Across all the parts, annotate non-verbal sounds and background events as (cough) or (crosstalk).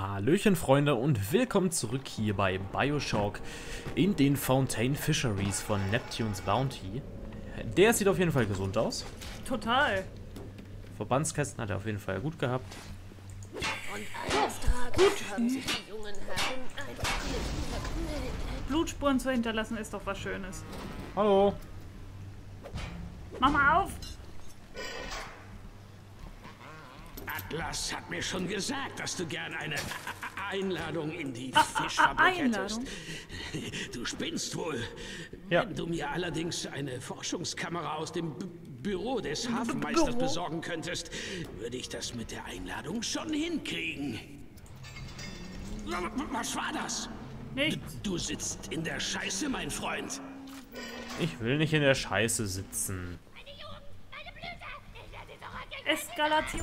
Hallöchen Freunde und willkommen zurück hier bei Bioshock in den Fontaine Fisheries von Neptune's Bounty. Der sieht auf jeden Fall gesund aus. Total. Verbandskästen hat er auf jeden Fall gut gehabt. Und eines Tages haben sich die jungen Herren einfach nicht verknallt. Blutspuren zu hinterlassen ist doch was Schönes. Hallo. Mach mal auf! Atlas hat mir schon gesagt, dass du gern eine Einladung in die Ah, Fischfabrik hättest. (laughs) Du spinnst wohl. Ja. Wenn du mir allerdings eine Forschungskamera aus dem B Büro des Hafenmeisters Büro? besorgen könntest, würde ich das mit der Einladung schon hinkriegen. Was war das? Nichts. Du sitzt in der Scheiße, mein Freund. Ich will nicht in der Scheiße sitzen. Eskalation.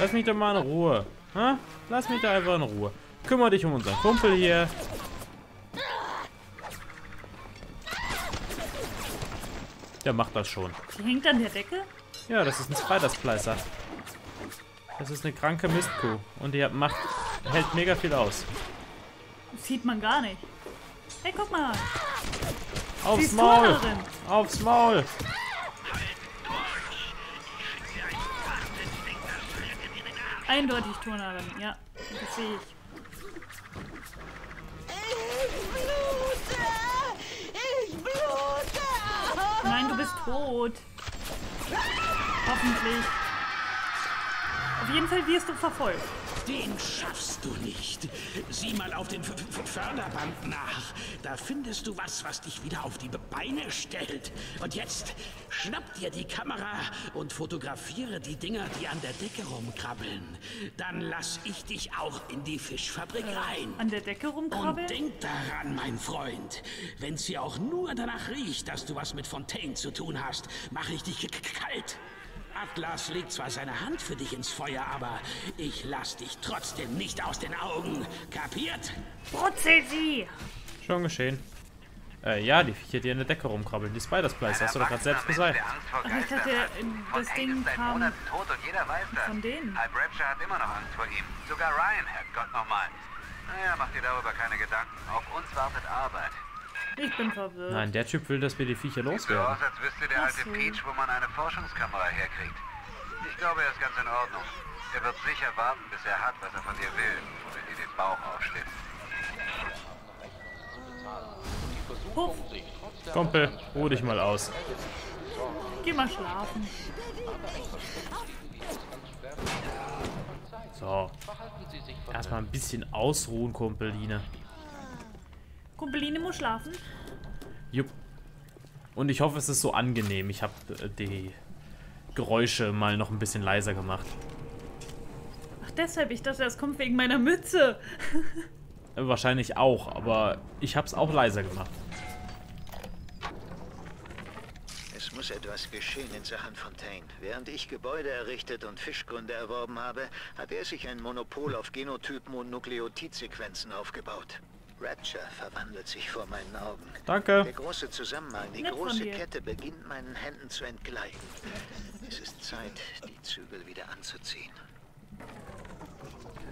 Lass mich doch mal in Ruhe. Ha? Lass mich da einfach in Ruhe. Kümmer dich um unseren Kumpel hier. Der macht das schon. Die hängt an der Decke? Ja, das ist ein Spider-Splicer. Das ist eine kranke Mistkuh. Und die macht, hält mega viel aus. Sieht man gar nicht. Hey, guck mal. Aufs Maul! Aufs Maul! Eindeutig Turnerin. Ja, das sehe ich. Ich blute! Ich blute! Nein, du bist tot. Hoffentlich. Auf jeden Fall wirst du verfolgt. Den schaffst du nicht. Sieh mal auf den F F Förderband nach. Da findest du was, was dich wieder auf die Beine stellt. Und jetzt schnapp dir die Kamera und fotografiere die Dinger, die an der Decke rumkrabbeln. Dann lass ich dich auch in die Fischfabrik rein. An der Decke Und rumkrabbeln? denk daran, mein Freund. Wenn's hier auch nur danach riecht, dass du was mit Fontaine zu tun hast, mache ich dich kalt. Atlas legt zwar seine Hand für dich ins Feuer, aber ich lass dich trotzdem nicht aus den Augen. Kapiert? Brutzel sie! Schon geschehen. Äh, ja, die Viecher, die an der Decke rumkrabbeln. Die Spider-Splicer, hast du doch gerade selbst gesagt. Ich dachte, das Ding kam tot und jeder weiß das. von denen. Halb Rapture hat immer noch Angst vor ihm. Sogar Ryan, Herrgott nochmal. Naja, mach dir darüber keine Gedanken. Auf uns wartet Arbeit. Ich bin verwirrt. Nein, der Typ will, dass wir die Viecher Sieht so loswerden. aus, als wüsste der alte. Peach, wo man eine Forschungskamera herkriegt. Ich glaube, er ist ganz in Ordnung. Er wird sicher warten, bis er hat, was er von dir will, wenn dir den Bauch aufschlitzt. Puff, Kumpel, ruh dich mal aus. geh mal schlafen. So. Erstmal ein bisschen ausruhen, Kumpeline. Kumpeline muss schlafen. Jupp. Und ich hoffe, es ist so angenehm. Ich habe äh, die Geräusche mal noch ein bisschen leiser gemacht. Ach, deshalb, ich dachte, das kommt wegen meiner Mütze. (laughs) Äh, wahrscheinlich auch, aber ich habe es auch leiser gemacht. Es muss etwas geschehen in Sachen Fontaine. Während ich Gebäude errichtet und Fischgründe erworben habe, hat er sich ein Monopol auf Genotypen und Nukleotidsequenzen aufgebaut. Rapture verwandelt sich vor meinen Augen. Danke. Der große Zusammenhang, die Nett von große. Kette beginnt meinen Händen zu entgleiten. Es ist Zeit, die Zügel wieder anzuziehen.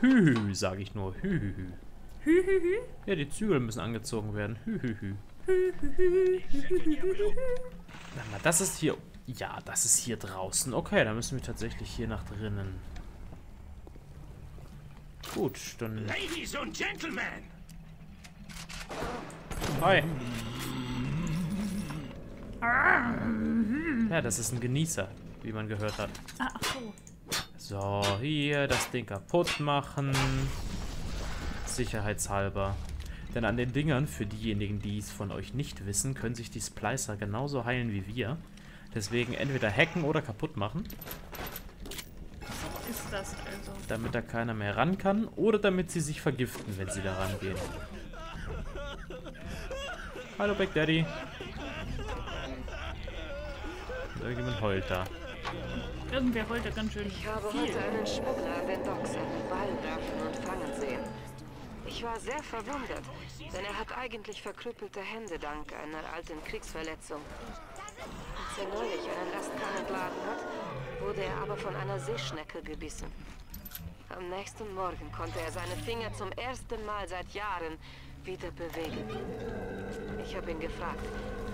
Hühü, sage ich nur. Hühühü. Hühühü. Ja, die Zügel müssen angezogen werden. Hühühü. Warte mal, das ist hier... Ja, das ist hier draußen. Okay, dann müssen wir tatsächlich hier nach drinnen. Gut, dann... Ladies und Gentlemen! Hi. Ja, das ist ein Genießer, wie man gehört hat. Ah, so. So, hier das Ding kaputt machen. Sicherheitshalber. Denn an den Dingern, für diejenigen, die es von euch nicht wissen, können sich die Splicer genauso heilen wie wir. Deswegen entweder hacken oder kaputt machen, Ist das also. damit da keiner mehr ran kann, oder damit sie sich vergiften, wenn sie da rangehen. Hallo Big Daddy. Und Irgendjemand heult da. Irgendwer wollte ganz schön Ich habe viel. heute einen Schmuggler an den Docks einen Ball werfen und fangen sehen. Ich war sehr verwundert, denn er hat eigentlich verkrüppelte Hände dank einer alten Kriegsverletzung. Als er neulich einen Lastkahn entladen hat, wurde er aber von einer Seeschnecke gebissen. Am nächsten Morgen konnte er seine Finger zum ersten Mal seit Jahren wieder bewegen. Ich habe ihn gefragt,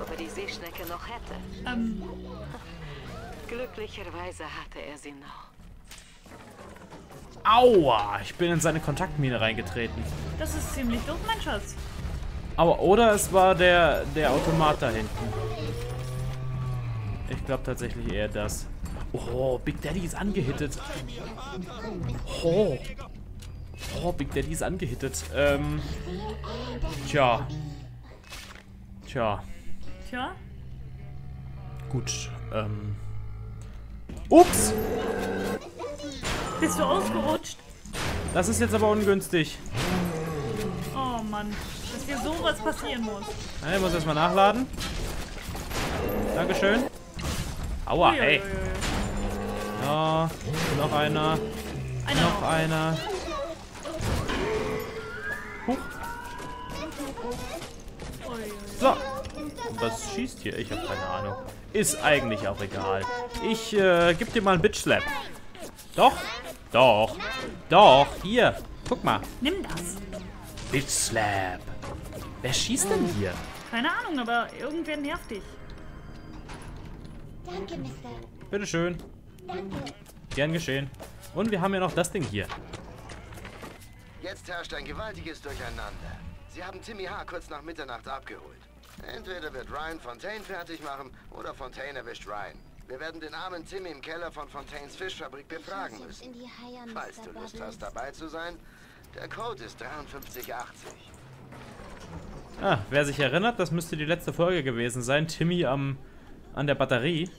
ob er die Seeschnecke noch hätte. Ähm, (laughs) Glücklicherweise hatte er sie noch. Aua, ich bin in seine Kontaktmine reingetreten. das ist ziemlich doof, mein Schatz. Aber oder es war der, der Automat da hinten. Ich glaube tatsächlich eher das. Oh, Big Daddy ist angehittet. Oh. Oh, Big Daddy ist angehittet. Ähm. Tja. Tja. Tja, Gut. Ähm. Ups! bist du ausgerutscht? Das ist jetzt aber ungünstig. Oh Mann, dass dir sowas passieren muss. Ja, ich muss erstmal nachladen. Dankeschön. Aua, ey. Uiuiuiui. Ja, noch einer. Einer Noch noch. einer. Huch. So. Was schießt hier? Ich habe keine Ahnung. Ist eigentlich auch egal. Ich äh, geb dir mal einen Bitch Slap. Doch. Doch. Doch. Hier. Guck mal. Nimm das. Bitch Slap. Wer schießt denn hier? Keine Ahnung, aber irgendwer nervt dich. Danke, Mister. Bitteschön. Gern geschehen. Und wir haben ja noch das Ding hier. Jetzt herrscht ein gewaltiges Durcheinander. Sie haben Timmy H. kurz nach Mitternacht abgeholt. Entweder wird Ryan Fontaine fertig machen oder Fontaine erwischt Ryan. Wir werden den armen Timmy im Keller von Fontaines Fischfabrik befragen müssen. In die Haie, Falls du Lust hast, dabei zu sein, der Code ist 5380. Ah, wer sich erinnert, das müsste die letzte Folge gewesen sein. Timmy am, an der Batterie.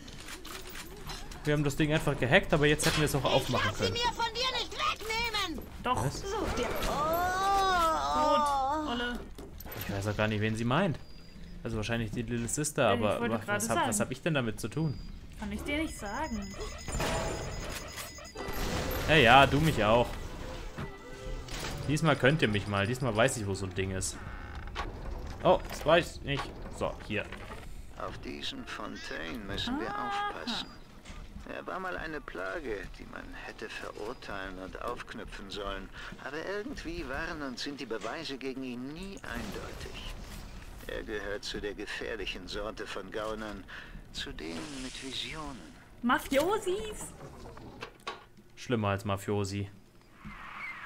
Wir haben das Ding einfach gehackt, aber jetzt hätten wir es auch aufmachen können. mir von dir nicht wegnehmen! Doch, Was? Such dir. gut, Olle. Ich weiß auch gar nicht, wen sie meint. Also wahrscheinlich die Little Sister, Ich aber, aber gerade was habe hab ich denn damit zu tun? Kann ich dir nicht sagen. Ja, ja, du mich auch. Diesmal könnt ihr mich mal. Diesmal weiß ich, wo so ein Ding ist. Oh, das weiß ich nicht. So, hier. Auf diesen Fontaine müssen wir aufpassen. Er war mal eine Plage, die man hätte verurteilen und aufknüpfen sollen. Aber irgendwie waren und sind die Beweise gegen ihn nie eindeutig. Er gehört zu der gefährlichen Sorte von Gaunern, zu denen mit Visionen. Mafiosis? Schlimmer als Mafiosi.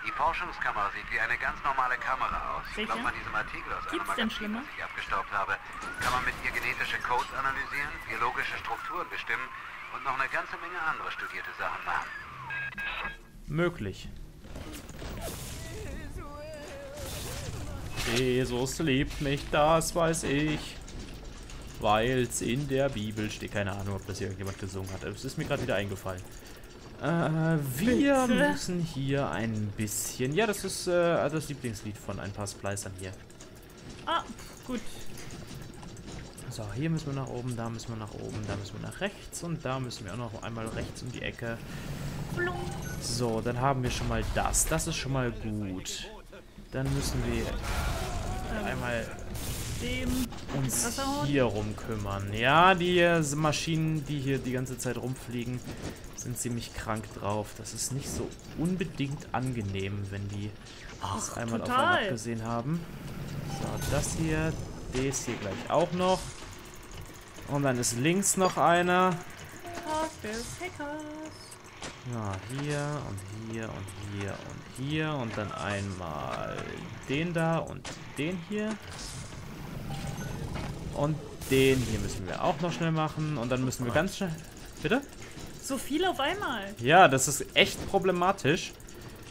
Die Forschungskamera sieht wie eine ganz normale Kamera aus. Sicher? Glaubt man diesem Artikel aus Gibt's einem denn Magazin, schlimmer? das ich abgestaubt habe, kann man mit ihr genetische Codes analysieren, biologische Strukturen bestimmen und noch eine ganze Menge andere studierte Sachen machen. Möglich. Jesus liebt mich, das weiß ich. Weil's in der Bibel steht. Keine Ahnung, ob das hier irgendjemand gesungen hat. Es ist mir gerade wieder eingefallen. Äh, wir Bitte? müssen hier ein bisschen... Ja, das ist äh, das Lieblingslied von ein paar Splicern hier. Ah, gut. So, hier müssen wir nach oben, da müssen wir nach oben, da müssen wir nach rechts und da müssen wir auch noch einmal rechts um die Ecke. So, dann haben wir schon mal das. Das ist schon mal gut. Dann müssen wir einmal Dem uns hier rum kümmern. Ja, die äh, Maschinen, die hier die ganze Zeit rumfliegen, sind ziemlich krank drauf. Das ist nicht so unbedingt angenehm, wenn die das einmal auf total. einen abgesehen haben. So, das hier, das hier gleich auch noch. Und dann ist links noch einer. Des Hackers. Ja, hier und hier und hier und hier und dann einmal den da und den hier. Und den hier müssen wir auch noch schnell machen und dann müssen wir ganz schnell... Bitte? So viel auf einmal. Ja, das ist echt problematisch,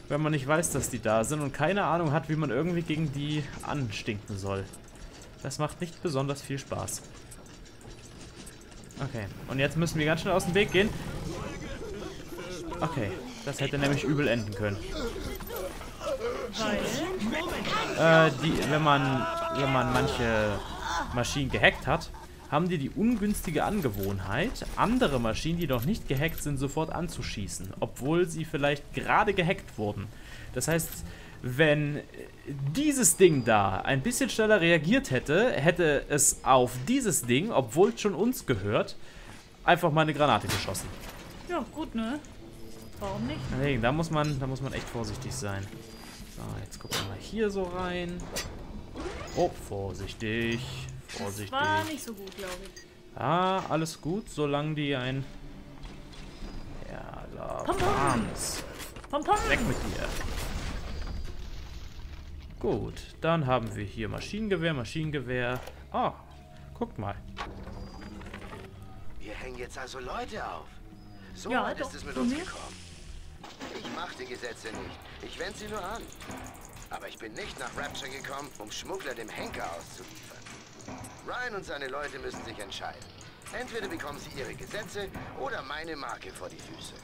wenn man nicht weiß, dass die da sind und keine Ahnung hat, wie man irgendwie gegen die anstinken soll. Das macht nicht besonders viel Spaß. Okay, und jetzt müssen wir ganz schnell aus dem Weg gehen. Okay, das hätte nämlich übel enden können. Äh, die, wenn man, wenn man manche Maschinen gehackt hat, haben die die ungünstige Angewohnheit, andere Maschinen, die noch nicht gehackt sind, sofort anzuschießen, obwohl sie vielleicht gerade gehackt wurden. Das heißt, wenn dieses Ding da ein bisschen schneller reagiert hätte, hätte es auf dieses Ding, obwohl es schon uns gehört, einfach mal eine Granate geschossen. Ja, gut, ne? Warum nicht? Deswegen, da muss man, da muss man echt vorsichtig sein. So, jetzt gucken wir mal hier so rein. Oh, vorsichtig. Vorsichtig. War nicht so gut, glaube ich. Ah, alles gut, solange die ein... Ja, la Pom-pom. Bams. Pompom! Weg mit dir. Gut, dann haben wir hier Maschinengewehr, Maschinengewehr. Ah, guckt mal. Wir hängen jetzt also Leute auf. So Ja, weit doch, ist es mit uns gekommen. Ich mach die Gesetze nicht. Ich wende sie nur an. Aber ich bin nicht nach Rapture gekommen, um Schmuggler dem Henker auszuliefern. Ryan und seine Leute müssen sich entscheiden. Entweder bekommen sie ihre Gesetze oder meine Marke vor die Füße.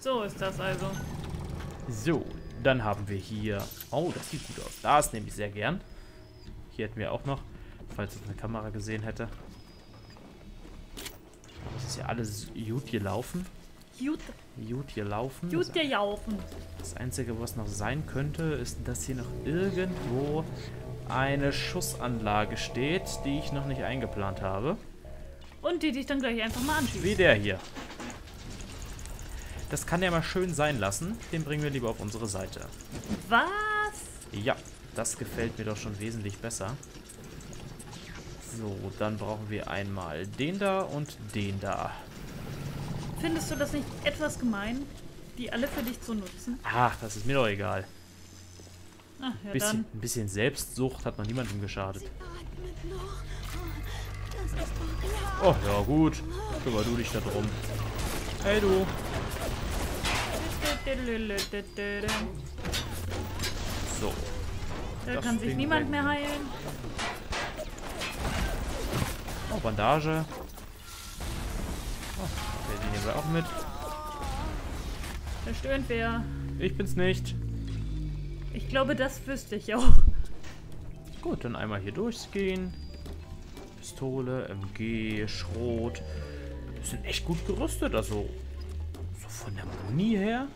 So ist das also. So, dann haben wir hier... Oh, das sieht gut aus. Das nehme ich sehr gern. Hier hätten wir auch noch, falls es eine Kamera gesehen hätte. Das ist ja alles gut gelaufen. Gut, Gut gelaufen. gut der Jaufen. Das Einzige, was noch sein könnte, ist, dass hier noch irgendwo eine Schussanlage steht, die ich noch nicht eingeplant habe. Und die dich dann gleich einfach mal anschießt. Wie der hier. Das kann er mal schön sein lassen. Den bringen wir lieber auf unsere Seite. Was? Ja, das gefällt mir doch schon wesentlich besser. So, dann brauchen wir einmal den da und den da. Findest du das nicht etwas gemein, die alle für dich zu nutzen? Ach, das ist mir doch egal. Ach, ja Bisschen, dann. ein bisschen Selbstsucht hat noch niemandem geschadet. Oh, ja gut. Kümmer du dich da drum. Hey du. So. Da Das kann sich Ding niemand weg. mehr heilen. Oh, Bandage. Oh, okay, die nehmen wir auch mit. Da stöhnt wer. Ich bin's nicht. Ich glaube, das wüsste ich auch. Gut, dann einmal hier durchgehen. Pistole, MG, Schrot. Die sind echt gut gerüstet, also so von der Muni her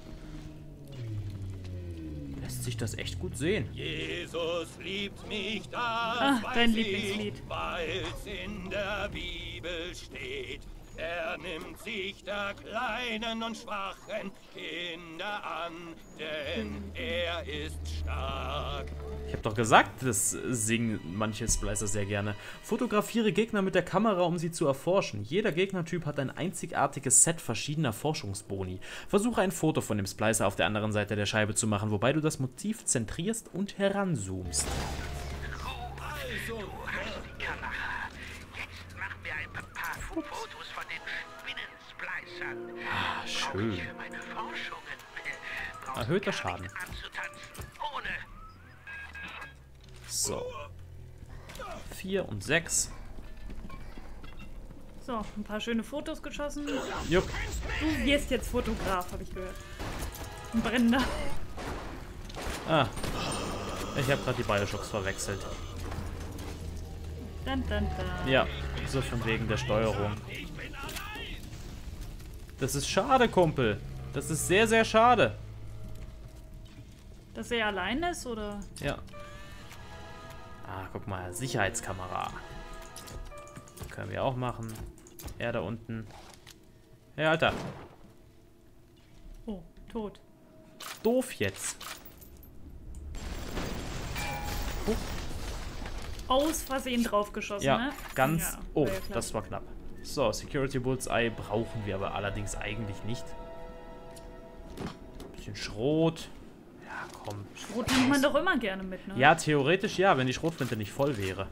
lässt sich das echt gut sehen. Jesus liebt mich, das Ah, weiß dein Lieblingslied. weil's in der Bibel steht. Er nimmt sich der kleinen und schwachen Kinder an, denn er ist stark. Ich habe doch gesagt, das singen manche Splicer sehr gerne. Fotografiere Gegner mit der Kamera, um sie zu erforschen. Jeder Gegnertyp hat ein einzigartiges Set verschiedener Forschungsboni. Versuche ein Foto von dem Splicer auf der anderen Seite der Scheibe zu machen, wobei du das Motiv zentrierst und heranzoomst. Also, die Kamera. Jetzt machen wir ein paar Fotos von den Spinnensplicern. Ah, schön. Brauchst Erhöhter Schaden. So. 4 und 6. So, ein paar schöne Fotos geschossen. Jupp. Du wirst jetzt Fotograf, habe ich gehört. Ein Brennender. Ah. Ich habe gerade die Bioshocks verwechselt. Dun, dun, dun. Ja, so von wegen der Steuerung. Das ist schade, Kumpel. Das ist sehr, sehr schade. Dass er allein ist, oder? Ja. Ah, guck mal, Sicherheitskamera. Können wir auch machen. Er da unten. Hey, Alter. Oh, tot. Doof jetzt. Aus Versehen draufgeschossen, Ja, ne? ganz... Ja, Oh, ja das war knapp. So, Security Bullseye brauchen wir aber allerdings eigentlich nicht. Bisschen Schrot. Ja, komm. Rot nimmt man doch immer gerne mit, ne? Ja, theoretisch ja, wenn die Schrotflinte nicht voll wäre.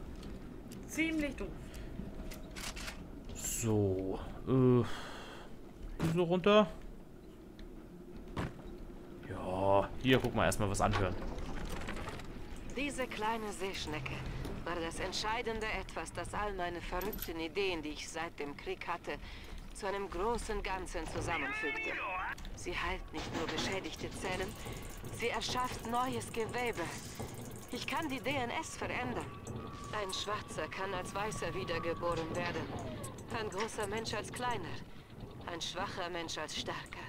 Ziemlich doof. So, äh, so runter. Ja, hier, guck mal, erstmal was anhören. Diese kleine Seeschnecke war das entscheidende Etwas, das all meine verrückten Ideen, die ich seit dem Krieg hatte, zu einem großen Ganzen zusammenfügte. Sie heilt nicht nur beschädigte Zellen, sie erschafft neues Gewebe. Ich kann die DNS verändern. Ein Schwarzer kann als Weißer wiedergeboren werden. Ein großer Mensch als kleiner. Ein schwacher Mensch als starker.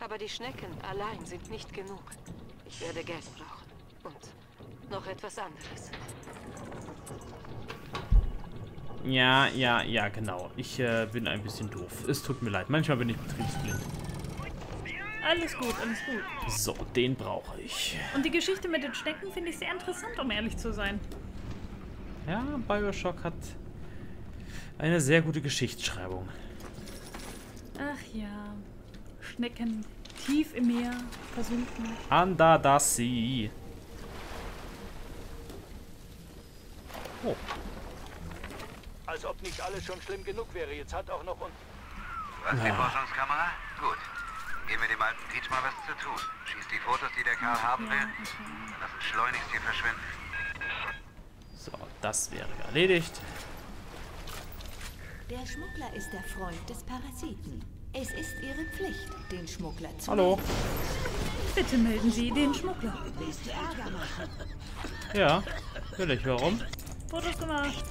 Aber die Schnecken allein sind nicht genug. Ich werde Geld brauchen. Und noch etwas anderes. Ja, ja, ja, genau. Ich äh, bin ein bisschen doof. Es tut mir leid. Manchmal bin ich betriebsblind. Alles gut, alles gut. So, den brauche ich. Und die Geschichte mit den Schnecken finde ich sehr interessant, um ehrlich zu sein. Ja, Bioshock hat eine sehr gute Geschichtsschreibung. Ach ja. Schnecken tief im Meer versunken. Under the sea. Oh, Als ob nicht alles schon schlimm genug wäre. Jetzt hat auch noch und Was die Forschungskamera? Gut. Geben wir dem alten Peach mal was zu tun. Schießt die Fotos, die der Kerl haben will. Dann lass uns schleunigst hier verschwinden. so, das wäre erledigt. Der Schmuggler ist der Freund des Parasiten. Es ist Ihre Pflicht, den Schmuggler zu Hallo. Bitte melden Sie den Schmuggler. Ja, natürlich. Warum? Fotos gemacht.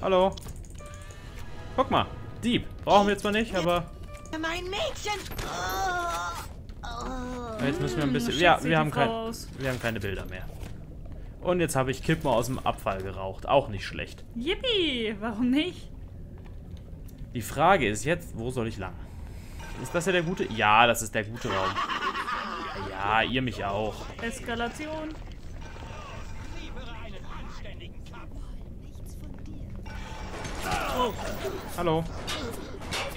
Hallo. Guck mal. Dieb. Brauchen wir jetzt mal nicht, aber Mein Mädchen! jetzt müssen wir ein bisschen... schick Ja, wir haben, kein, wir haben keine Bilder mehr. Und jetzt habe ich Kippen aus dem Abfall geraucht. Auch nicht schlecht. Yippie, warum nicht? Die Frage ist jetzt, wo soll ich lang? Ist das ja der gute? Ja, das ist der gute Raum. Ja, ja ihr mich auch. Eskalation. Oh, Hallo.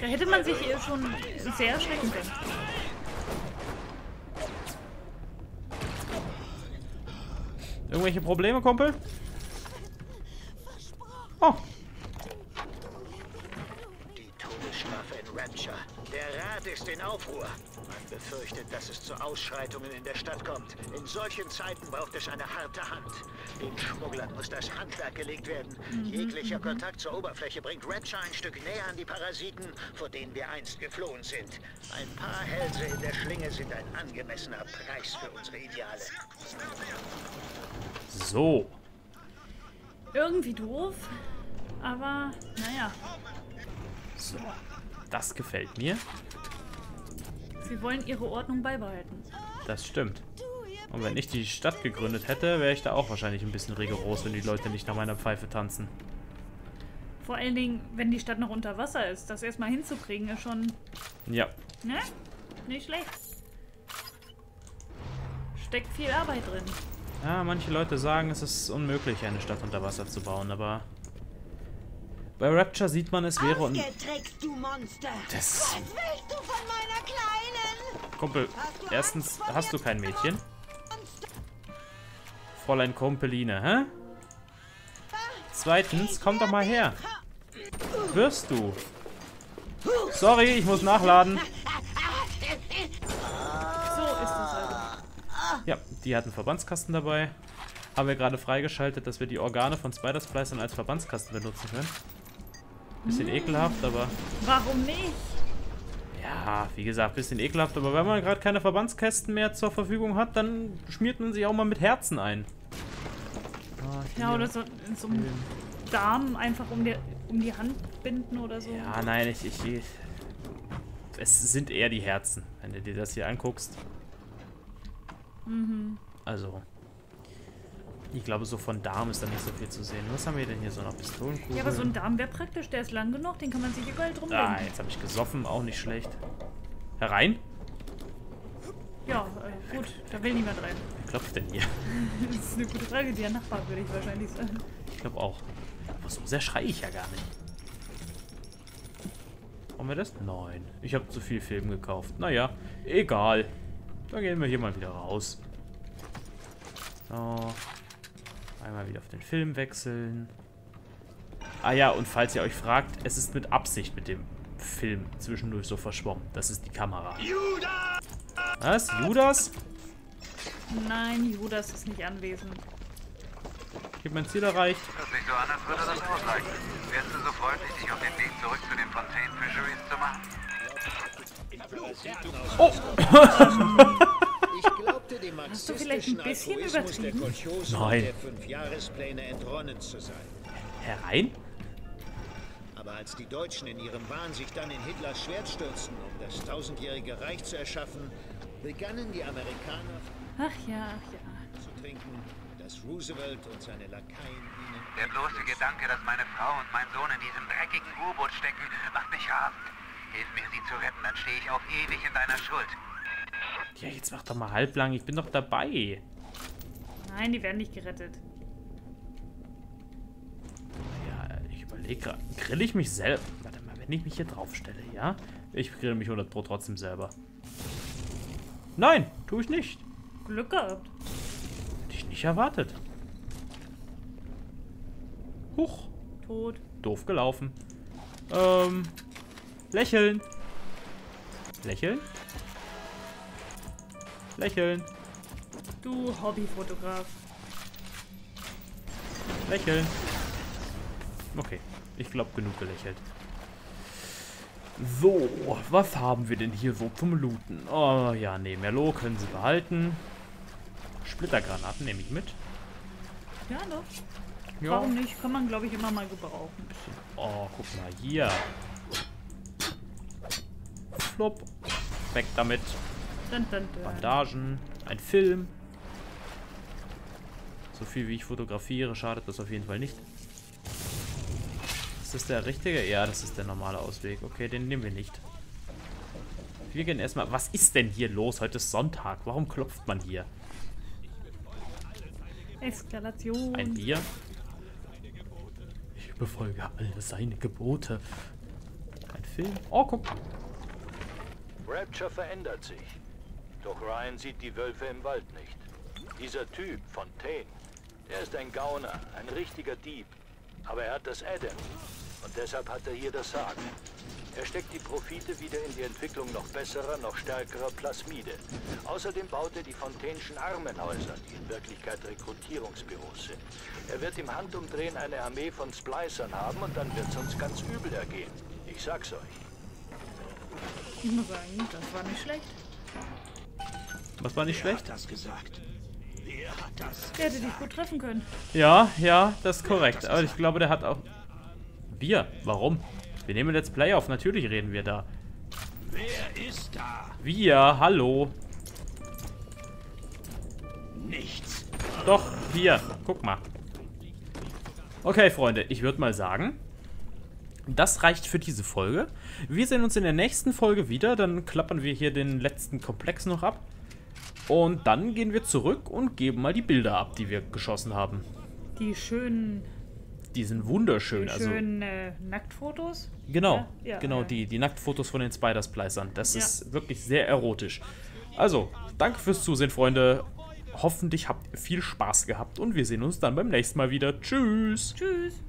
da hätte man sich eh schon sehr erschrecken können. Irgendwelche Probleme, Kumpel? Oh, Die Todesstrafe in Rapture. Der Rat ist in Aufruhr. Befürchtet, dass es zu Ausschreitungen in der Stadt kommt. In solchen Zeiten braucht es eine harte Hand. Den Schmugglern muss das Handwerk gelegt werden. Jeglicher Kontakt zur Oberfläche bringt Rapture ein Stück näher an die Parasiten, vor denen wir einst geflohen sind. Ein paar Hälse in der Schlinge sind ein angemessener Preis für unsere Ideale. so. Irgendwie doof, aber naja. So. Das gefällt mir. Sie wollen ihre Ordnung beibehalten. Das stimmt. Und wenn ich die Stadt gegründet hätte, wäre ich da auch wahrscheinlich ein bisschen rigoros, wenn die Leute nicht nach meiner Pfeife tanzen. Vor allen Dingen, wenn die Stadt noch unter Wasser ist. Das erstmal hinzukriegen ist schon, Ja. ne? Nicht schlecht. Steckt viel Arbeit drin. Ja, manche Leute sagen, es ist unmöglich, eine Stadt unter Wasser zu bauen, aber bei Rapture sieht man, es wäre un Ausgetrickst, du Monster! Das- Was willst du von meiner Kleinen? Kumpel, erstens hast du kein Mädchen. Fräulein Kumpeline, hä? Zweitens, komm doch mal her. Wirst du. Sorry, ich muss nachladen. So ist es also. Ja, die hat einen Verbandskasten dabei. Haben wir gerade freigeschaltet, dass wir die Organe von Spider-Splicern als Verbandskasten benutzen können. Bisschen ekelhaft, aber... Warum nicht? Ja, wie gesagt, bisschen ekelhaft, aber wenn man gerade keine Verbandskästen mehr zur Verfügung hat, dann schmiert man sich auch mal mit Herzen ein. Ah, Ja, oder so, in so einem Darm einfach um die, um die Hand binden oder so. Ja, nein, ich, ich, ich... Es sind eher die Herzen, wenn du dir das hier anguckst. Mhm. Also... Ich glaube, so von Darm ist da nicht so viel zu sehen. Was haben wir denn hier? So eine Pistolenkugel? Ja, aber so ein Darm wäre praktisch. Der ist lang genug, den kann man sich überall drum Ah, jetzt habe ich gesoffen, auch nicht schlecht. Herein? Ja, äh, gut, da will niemand rein. (laughs) Wer klopft denn hier? Das ist eine gute Frage. Der Nachbar würde ich wahrscheinlich sagen. Ich glaube auch. Aber so sehr schreie ich ja gar nicht. Brauchen wir das? Nein. Ich habe zu viel Film gekauft. Naja, egal. Dann gehen wir hier mal wieder raus. So. Einmal wieder auf den Film wechseln. Ah ja, und falls ihr euch fragt, es ist mit Absicht mit dem Film zwischendurch so verschwommen. Das ist die Kamera. Was? Judas? Nein, Judas ist nicht anwesend. Ich habe mein Ziel erreicht. Das nicht so an, als würde das ausreichen. Wärst du so freundlich, dich auf den Weg zurück zu den Fontaine Fisheries zu machen? Dem (laughs) Hast du vielleicht ein bisschen übertrieben? Nein. Herein? Aber als die Deutschen in ihrem Wahn sich dann in Hitlers Schwert stürzten, um das tausendjährige Reich zu erschaffen, begannen die Amerikaner Ach ja, ach ja. zu trinken, das dass Roosevelt und seine Lakaien ihnen... Der bloße Gedanke, dass meine Frau und mein Sohn in diesem dreckigen U-Boot stecken, macht mich rasend. Hilf mir, sie zu retten, dann stehe ich auf ewig in deiner Schuld. Ja, jetzt mach doch mal halblang. Ich bin doch dabei. Nein, die werden nicht gerettet. Ja, ich überlege gerade. Grill ich mich selber? Warte mal, wenn ich mich hier drauf stelle, ja? Ich grill mich 100 Pro trotzdem selber. Nein, tue ich nicht. Glück gehabt. Hätte ich nicht erwartet. Huch. Tot. Doof gelaufen. Ähm. Lächeln. Lächeln. Lächeln. Du Hobbyfotograf. Lächeln. Okay. Ich glaube, genug gelächelt. So, was haben wir denn hier so zum Looten? Oh ja, nee, Merlot können sie behalten. Splittergranaten nehme ich mit. Ja, doch. Ja. Warum nicht? Kann man, glaube ich, immer mal gebrauchen. Oh, guck mal hier. Flop. Weg damit. Dun, dun, dun. Bandagen. Ein Film. So viel wie ich fotografiere, schadet das auf jeden Fall nicht. Ist das der richtige? Ja, das ist der normale Ausweg. Okay, den nehmen wir nicht. Wir gehen erstmal... Was ist denn hier los? Heute ist Sonntag. Warum klopft man hier? Eskalation. Ein Bier? Ich befolge alle seine Gebote. Ein Film? Oh, guck. Rapture verändert sich. Doch Ryan sieht die Wölfe im Wald nicht. Dieser Typ, Fontaine, der ist ein Gauner, ein richtiger Dieb. Aber er hat das Adam. Und deshalb hat er hier das Sagen. Er steckt die Profite wieder in die Entwicklung noch besserer, noch stärkerer Plasmide. Außerdem baut er die Fontaineschen Armenhäuser, die in Wirklichkeit Rekrutierungsbüros sind. Er wird im Handumdrehen eine Armee von Splicern haben und dann wird's uns ganz übel ergehen. Ich sag's euch. Ich muss sagen, das war nicht schlecht. Was war nicht schlecht? das gesagt? Wer hat das Der hätte dich gut treffen können. Ja, ja, das ist korrekt. Aber ich glaube, der hat auch... Wir? Warum? Wir nehmen Let's Play auf. Natürlich reden wir da. Wer ist da? Wir, hallo. Nichts. Doch, hier. Guck mal. Okay, Freunde, ich würde mal sagen, das reicht für diese Folge. Wir sehen uns in der nächsten Folge wieder. Dann klappern wir hier den letzten Komplex noch ab. Und dann gehen wir zurück und geben mal die Bilder ab, die wir geschossen haben. Die schönen, Die sind wunderschön. die Also, schönen äh, Nacktfotos. genau, Ja, ja, genau, ja. die, die Nacktfotos von den Spider-Splicern. Das ist wirklich sehr erotisch. Also, danke fürs Zusehen, Freunde. Hoffentlich habt ihr viel Spaß gehabt und wir sehen uns dann beim nächsten Mal wieder. Tschüss. Tschüss.